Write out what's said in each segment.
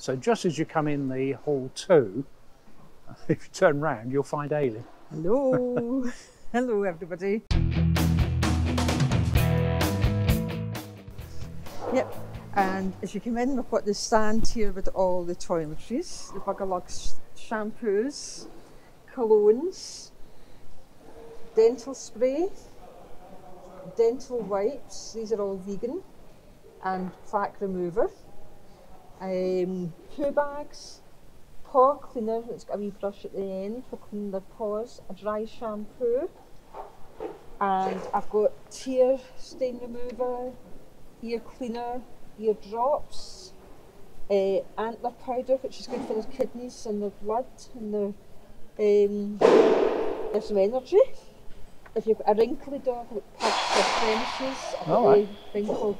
So just as you come in the hall two, if you turn round, you'll find Aileen. Hello. Hello, everybody. Yep. And as you come in, we've got the stand here with all the toiletries, the Bugalugs shampoos, colognes, dental spray, dental wipes, these are all vegan, and plaque remover, um, poo bags, paw cleaner, it's got a wee brush at the end for cleaning their paws, a dry shampoo, and I've got tear stain remover, ear cleaner, ear drops, uh, antler powder, which is good for their kidneys and their blood and their um, there's some energy. If you've got a wrinkly dog with puffs or cleanses, I've got a thing called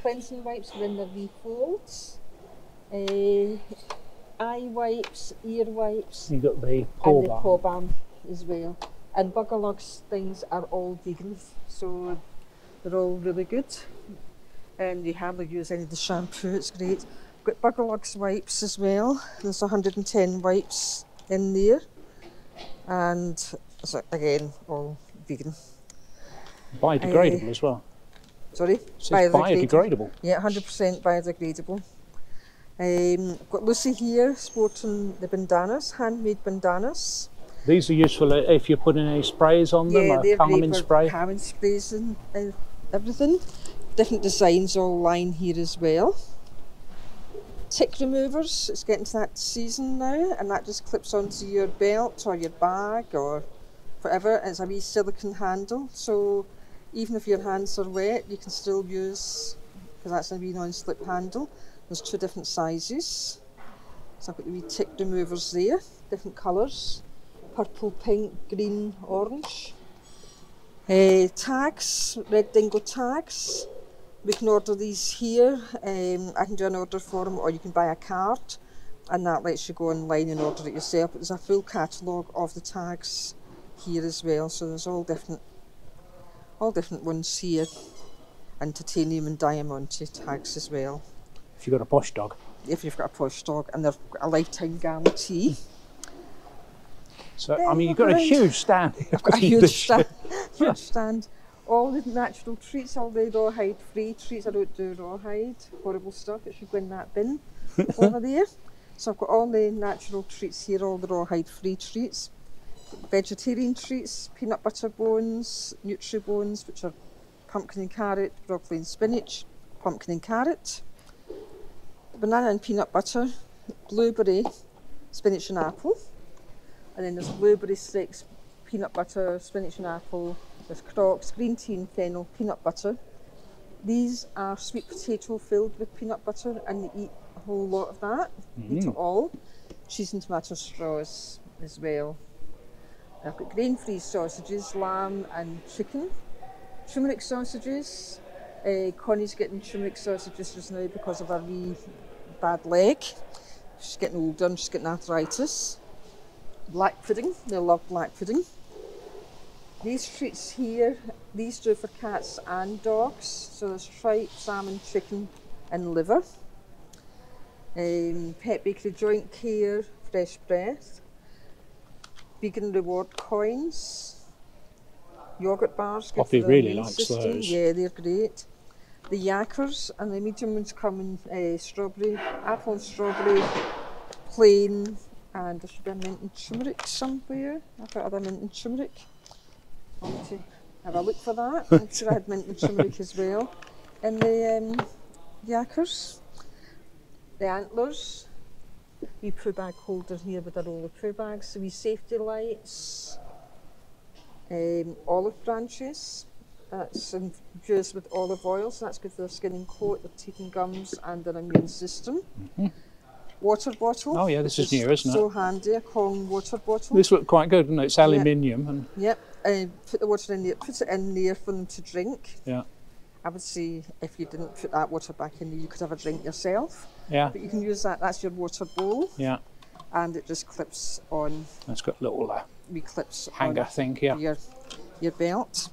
cleansing wipes within their wee folds. Uh, eye wipes, ear wipes, You've got the paw and the paw balm as well. And Bugalug's things are all vegan, so they're all really good. And you hardly use any of the shampoo, it's great. Got Bugalug's wipes as well. There's 110 wipes in there. And so again, all vegan. Biodegradable as well. Sorry? Says biodegradable. Yeah, 100% biodegradable. Um, I've got Lucy here sporting the bandanas, handmade bandanas. These are useful if you're putting any sprays on them, Yeah, they're calming spray. calming sprays and uh, everything. Different designs all line here as well. Tick removers, it's getting to that season now, and that just clips onto your belt or your bag or whatever. It's a wee silicone handle, so even if your hands are wet, you can still use, because that's a wee non-slip handle. There's two different sizes. So I've got the wee tick removers there, different colours purple, pink, green, orange. Uh, tags, red dingo tags. We can order these here. Um, I can do an order for them, or you can buy a card, and that lets you go online and order it yourself. But there's a full catalogue of the tags here as well, so there's all different, all different ones here, and titanium and diamante tags as well. If you've got a posh dog. If you've got a posh dog, and they've got a lifetime guarantee. So, I mean, you've got a huge stand. I've got a huge stand. huge stand. All the natural treats, all the rawhide free treats. I don't do rawhide, horrible stuff. It should go in that bin over there. So I've got all the natural treats here, all the rawhide free treats. Vegetarian treats, peanut butter bones, nutri bones, which are pumpkin and carrot, broccoli and spinach, pumpkin and carrot, banana and peanut butter, blueberry, spinach and apple. And then there's blueberry sticks, peanut butter, spinach and apple. There's crocs, green tea and fennel, peanut butter. These are sweet potato filled with peanut butter, and you eat a whole lot of that. Eat it all. Cheese and tomato straws as well. I've got grain-free sausages, lamb and chicken. Turmeric sausages. Uh, Connie's getting turmeric sausages just now because of her wee bad leg. She's getting older and she's getting arthritis black pudding. They love black pudding. These treats here, these do for cats and dogs. So there's tripe, salmon, chicken, and liver. Um, pet bakery joint care, fresh breath. Vegan reward coins. Yogurt bars. Poppy really immune likes system. those. Yeah, they're great. The yakers and the medium ones come in uh, strawberry, apple and strawberry, plain, and there should be a mint and turmeric somewhere. I've got other mint and turmeric. I'll need to have a look for that. I'm sure I had mint and turmeric as well. And the um, yakers, the antlers, we poo bag holder here with a roll of poo bags, the wee safety lights, um, olive branches. That's infused with olive oil, so that's good for their skin and coat, their teeth and gums, and their immune system. Water bottle. Oh, yeah, this is new, isn't it? So handy, a Kong water bottle. This looked quite good, didn't it? It's aluminium and Yep. Uh, put the water in there. Put it in there for them to drink. yeah, I would say if you didn't put that water back in there, you could have a drink yourself. yeah, But you can use that. That's your water bowl, yeah. and it just clips on. It's got little uh, We clips hanger on thing, yeah. your your belt.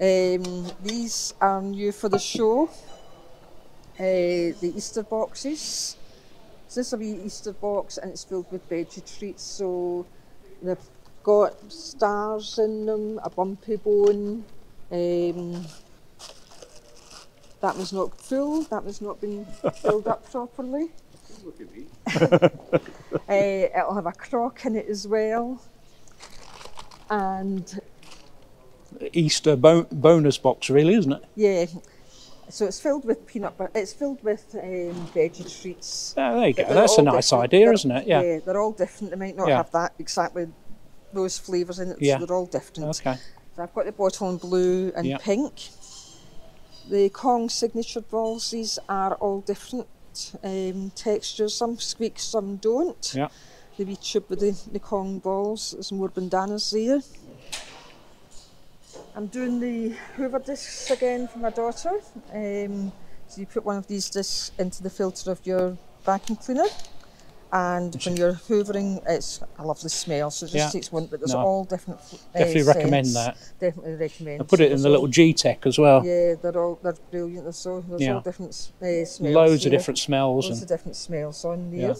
Um, these are new for the show. Uh, the Easter boxes. So this is a wee Easter box and it's filled with veggie treats. So they've got stars in them, a bumpy bone. Um, that was not full, that was not been filled up properly. Look at me. Uh, it'll have a crock in it as well. And Easter bo- bonus box, really, isn't it? yeah, so it's filled with peanut butter, it's filled with um, veggie treats. Oh, there you go. That's a nice idea, isn't it? Yeah. Yeah, they're all different. They might not Yeah. have that exactly those flavours in it, Yeah. so they're all different. Okay. So I've got the bottle in blue and Yeah. pink. The Kong signature balls, these are all different um, textures. Some squeak, some don't. Yeah. The wee tube with the, the Kong balls, there's more bandanas there. I'm doing the Hoover discs again for my daughter. Um, so you put one of these discs into the filter of your vacuum cleaner. And when you're hoovering, it's a lovely smell. So it just Yeah. takes one, but there's No. all different. Uh, Definitely recommend that. Definitely recommend. I put it in the little G Tech as well. Yeah, they're all they're brilliant. There's all there's Yeah. all different uh, smells. Loads of different smells Loads of different smells on there. Yeah.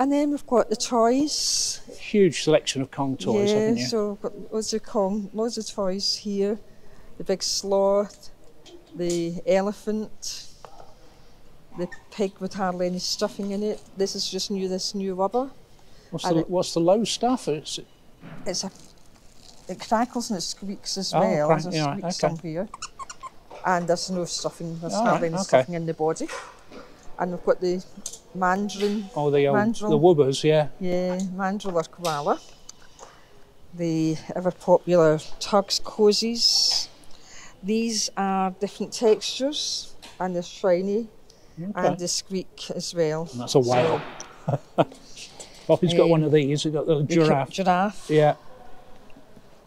And then we've got the toys. huge selection of Kong toys, yeah, haven't you? so we've got loads of Kong, loads of toys here. The big sloth, the elephant, the pig with hardly any stuffing in it. This is just new. This new rubber. What's and the, it- what's the low stuff? Is it, It's a it crackles and it squeaks as Oh, well. crack- There's a yeah, squeak okay. some here. And there's no stuffing, there's All hardly right, any okay. stuffing in the body. And we've got the mandarin, oh, the um, old, Mandrill. the Wubbers, yeah. yeah, mandrill or koala. The ever popular Tugs cozies. These are different textures and they're shiny Okay. and they squeak as well. And that's a whale. Bobby's got one of these. He's got the The giraffe. giraffe. Yeah.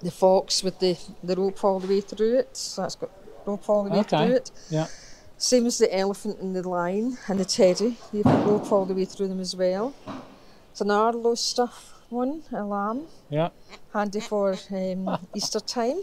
the fox with the, the rope all the way through it. So that's got rope all the way Okay. through it. Yeah. Same as the elephant and the lion and the teddy. Got rope all the way through them as well. It's an Arlo stuff one, a lamb, Yeah. handy for um, Easter time.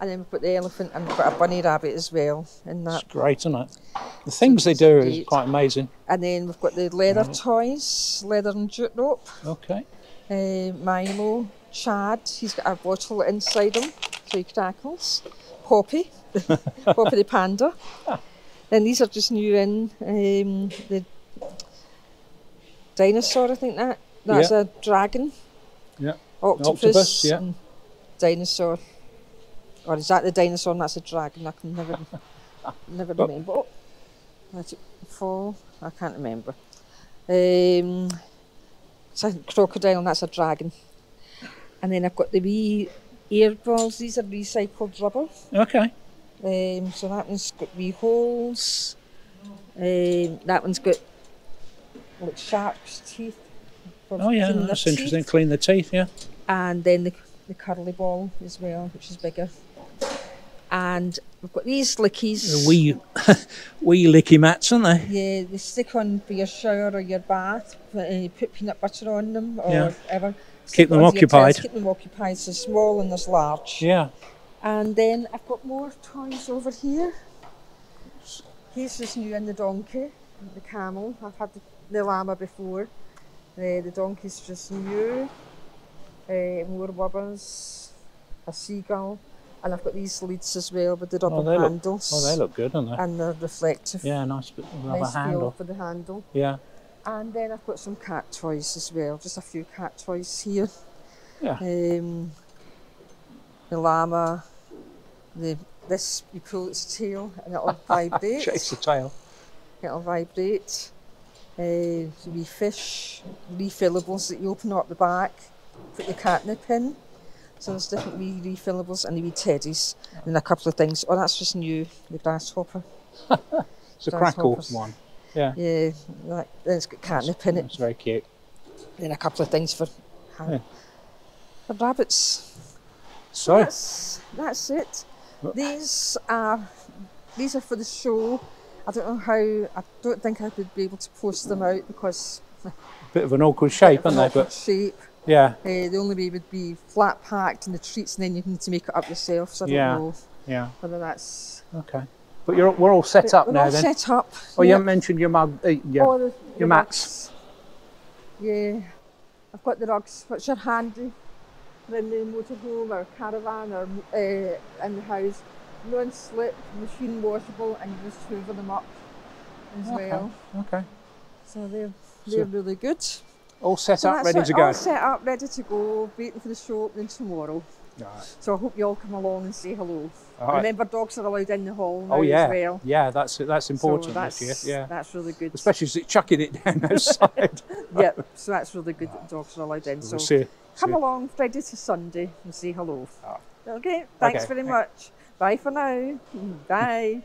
And then we've got the elephant and we've got a bunny rabbit as well in that. It's great, isn't it? The things they do is quite amazing. And then we've got the leather toys, leather and jute rope. Okay. uh, Milo, Chad, he's got a bottle inside him, so he crackles. Poppy, Poppy the panda. Then these are just new in um, the dinosaur, I think that. That's Yeah. a dragon. Yeah. Octopus, octopus, yeah. and dinosaur. Or is that the dinosaur and that's a dragon? I can never never But- remember. Oh, let it fall. I can't remember. Um, it's a crocodile and er that's a dragon. And then er I've got the er wee air balls. These are recycled rubber. Okay. Um, so that one's got wee holes. Um, that one's got like shark's teeth. Oh, yeah. That's interesting. teeth. Clean the teeth, yeah. And then the, the curly ball as well, which is bigger. And we've got these lickies. The wee, wee licky mats, aren't they? Yeah, they stick on for your shower or your bath. uh, You put peanut butter on them or Yeah. whatever. Keep them occupied. Keep them occupied. So small and there's large. Yeah. And then I've got more toys over here. Here's just new in the donkey, the camel. I've had the, the llama before. Uh, the donkey's just new. Uh, more rubbers, a seagull, and I've got these leads as well with the rubber Oh, they look, handles. oh, they look good, don't they? And they're reflective. Yeah, nice rubber nice handle. for the handle. Yeah. And then I've got some cat toys as well, just a few cat toys here. Yeah. Um, the llama, the this you pull its tail and it'll vibrate. Chase the tail. It'll vibrate. Uh, wee fish, refillables that you open up the back, put the catnip in. So there's different wee refillables and the wee teddies and a couple of things. Oh, that's just new, the grasshopper. It's a crackle one. Yeah. Yeah, that, then it's got catnip in it. It's very cute. Then a couple of things for, Yeah. for rabbits. So, That's, that's it. These are these are for the show. I don't know how. I don't think I would be able to post them out because bit of an awkward shape, aren't they? But shape. yeah, Uh, the only way would be flat packed in the treats, and then you need to make it up yourself. So I don't Yeah. know yeah. whether that's Okay. But you're we're all set up We're now all then. set up. Oh, you haven't mentioned your mug. Uh, your, Oh, the- the your mats. rugs. Yeah, I've got the rugs, which are handy for in the motorhome or caravan or uh, in the house. Non-slip, machine washable, and you just hoover them up as Okay. well. Okay. So they're they're really good. All set So up, ready to go. All set up, ready to go, waiting for the show opening tomorrow. Right. So I hope you all come along and say hello. Right. Remember, dogs are allowed in the hall now Oh yeah, as well. yeah. That's that's important so that's, this year. Yeah, that's really good. especially chucking it down outside. Yep, so that's really good that dogs are allowed in. So we'll see. Come see. along Friday to Sunday and say hello. Ah. Okay, thanks Okay, very much. Bye for now. Bye.